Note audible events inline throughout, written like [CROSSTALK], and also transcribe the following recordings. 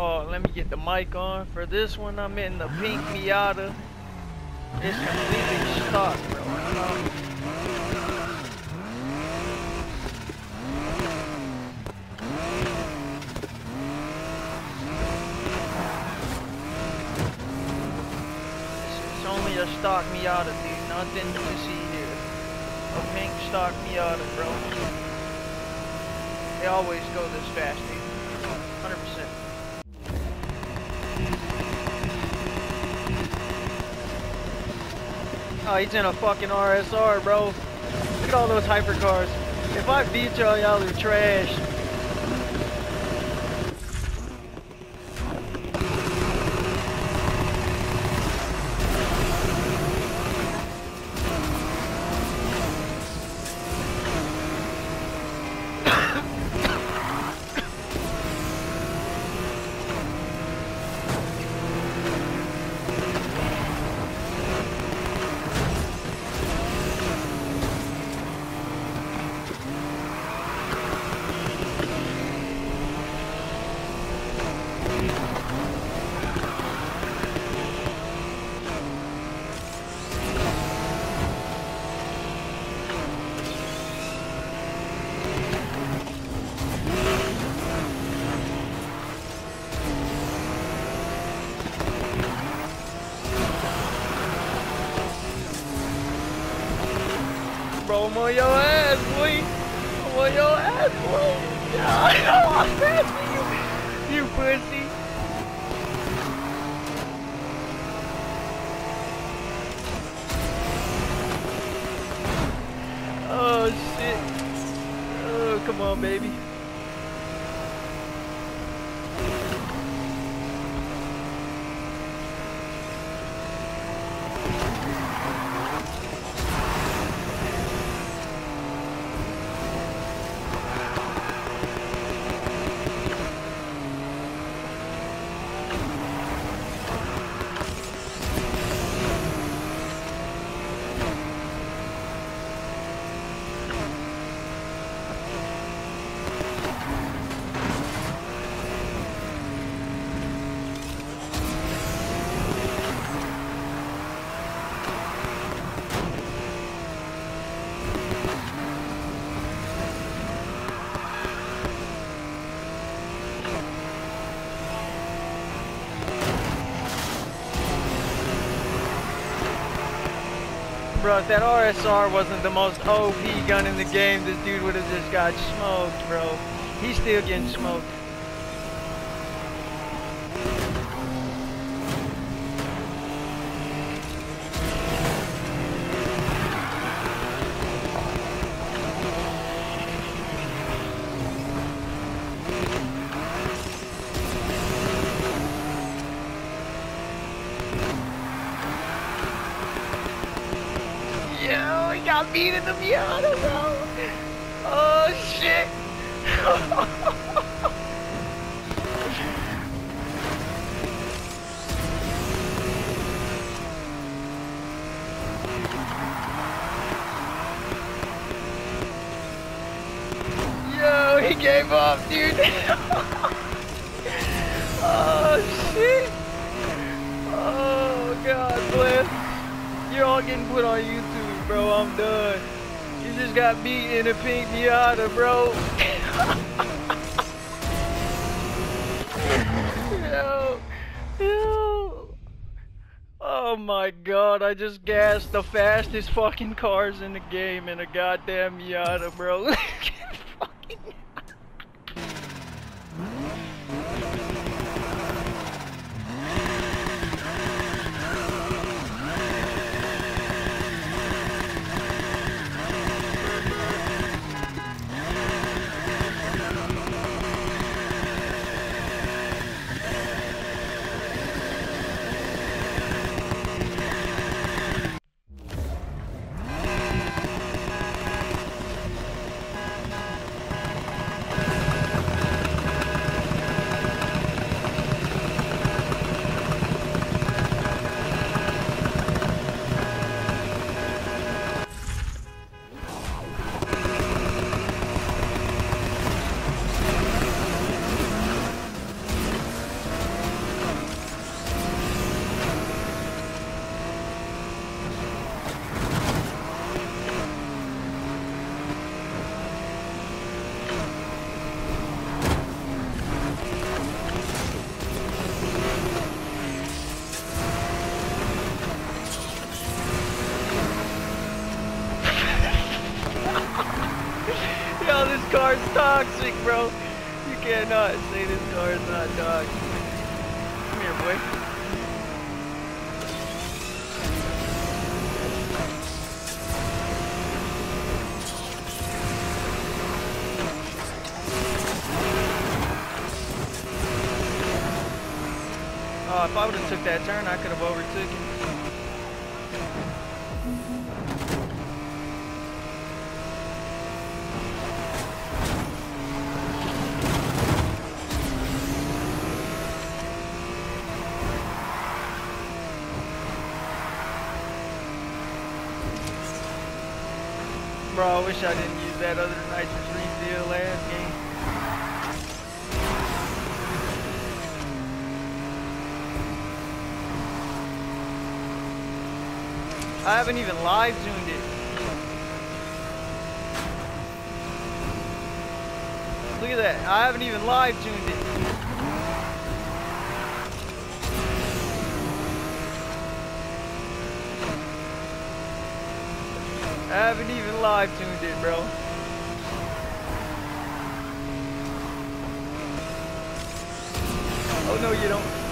Oh, let me get the mic on. For this one, I'm in the pink Miata. It's completely stock, bro. It's, it's only a stock Miata, dude. Nothing to see here. A pink stock Miata, bro. They always go this fast, dude. Oh, he's in a fucking RSR, bro. Look at all those hypercars. If I beat y'all, y'all are trash. Bro, I'm on your ass, boy. I'm on your ass, boy. I know I'm fast you. You pussy. Oh, shit. Oh, come on, baby. Bro, if that RSR wasn't the most OP gun in the game, this dude would have just got smoked, bro. He's still getting smoked. Yo, he got beat in the Miata, bro. Oh, shit. [LAUGHS] Yo, he gave up, dude. [LAUGHS] oh, shit. Oh, God bless. You're all getting put on YouTube, bro. I'm done. You just got beat in a pink Miata, bro. [LAUGHS] Oh my god, I just gassed the fastest fucking cars in the game in a goddamn Miata, bro. [LAUGHS] toxic, bro. You cannot say this car is not toxic. Come here, boy. Oh, if I would have took that turn, I could have overtook him. Bro, I wish I didn't use that other nitrous refill last game. I haven't even live tuned it. Look at that. I haven't even live tuned it. I haven't even live tuned it, bro. Oh no, you don't.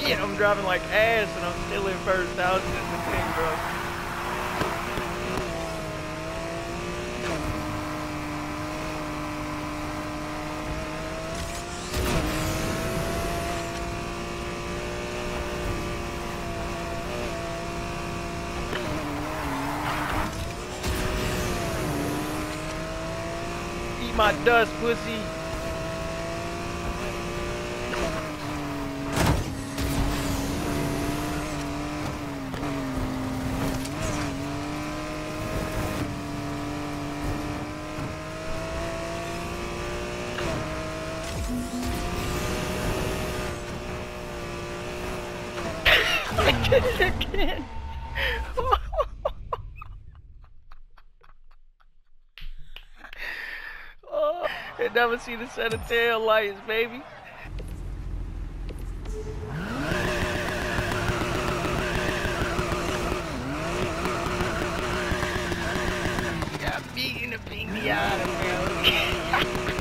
Shit, I'm driving like ass and I'm still in first thousand in the thing, bro. Eat my dust, pussy. I did it again. oh, and never see the set of tail lights, baby. Got beaten a pinata, bro.